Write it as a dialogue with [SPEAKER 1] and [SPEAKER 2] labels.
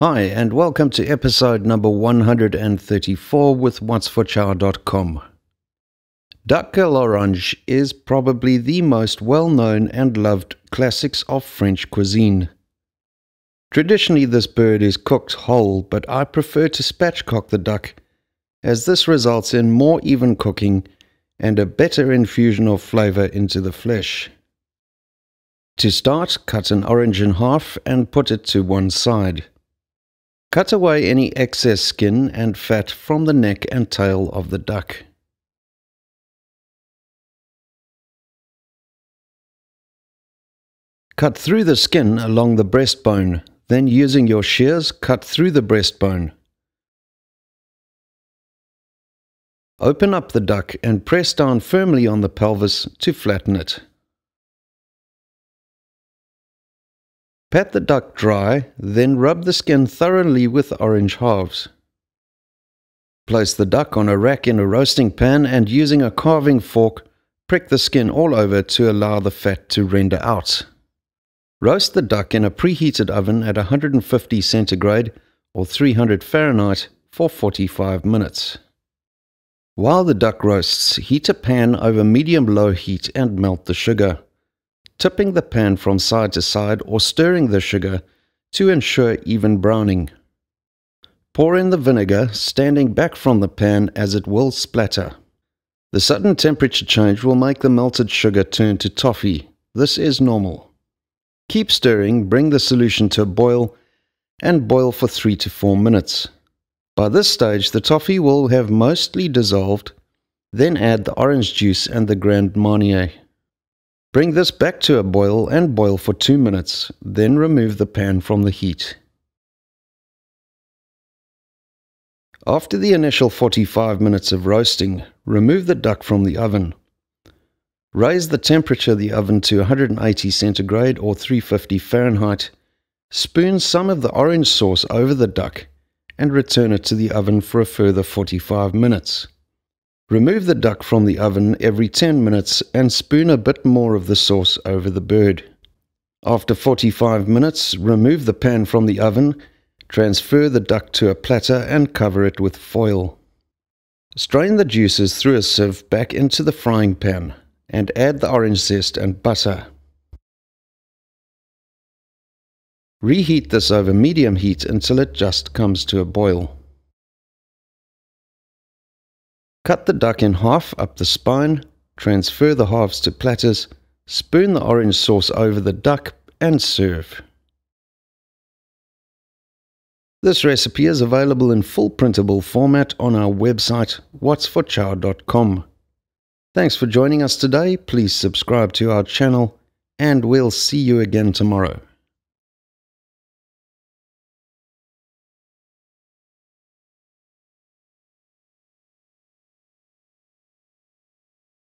[SPEAKER 1] Hi, and welcome to episode number 134 with whatsforchow.com. Duck à l'orange is probably the most well known and loved classics of French cuisine. Traditionally, this bird is cooked whole, but I prefer to spatchcock the duck, as this results in more even cooking and a better infusion of flavor into the flesh. To start, cut an orange in half and put it to one side. Cut away any excess skin and fat from the neck and tail of the duck. Cut through the skin along the breastbone, then using your shears, cut through the breastbone. Open up the duck and press down firmly on the pelvis to flatten it. Pat the duck dry, then rub the skin thoroughly with orange halves. Place the duck on a rack in a roasting pan and using a carving fork, prick the skin all over to allow the fat to render out. Roast the duck in a preheated oven at 150 centigrade or 300 Fahrenheit for 45 minutes. While the duck roasts, heat a pan over medium-low heat and melt the sugar tipping the pan from side to side or stirring the sugar to ensure even browning. Pour in the vinegar, standing back from the pan as it will splatter. The sudden temperature change will make the melted sugar turn to toffee. This is normal. Keep stirring, bring the solution to a boil, and boil for 3 to 4 minutes. By this stage, the toffee will have mostly dissolved, then add the orange juice and the Grand Marnier. Bring this back to a boil and boil for 2 minutes, then remove the pan from the heat. After the initial 45 minutes of roasting, remove the duck from the oven. Raise the temperature of the oven to 180 centigrade or 350 Fahrenheit. Spoon some of the orange sauce over the duck and return it to the oven for a further 45 minutes. Remove the duck from the oven every 10 minutes and spoon a bit more of the sauce over the bird. After 45 minutes, remove the pan from the oven, transfer the duck to a platter and cover it with foil. Strain the juices through a sieve back into the frying pan and add the orange zest and butter. Reheat this over medium heat until it just comes to a boil. Cut the duck in half up the spine, transfer the halves to platters, spoon the orange sauce over the duck, and serve. This recipe is available in full printable format on our website, whatsforchow.com. Thanks for joining us today. Please subscribe to our channel, and we'll see you again tomorrow.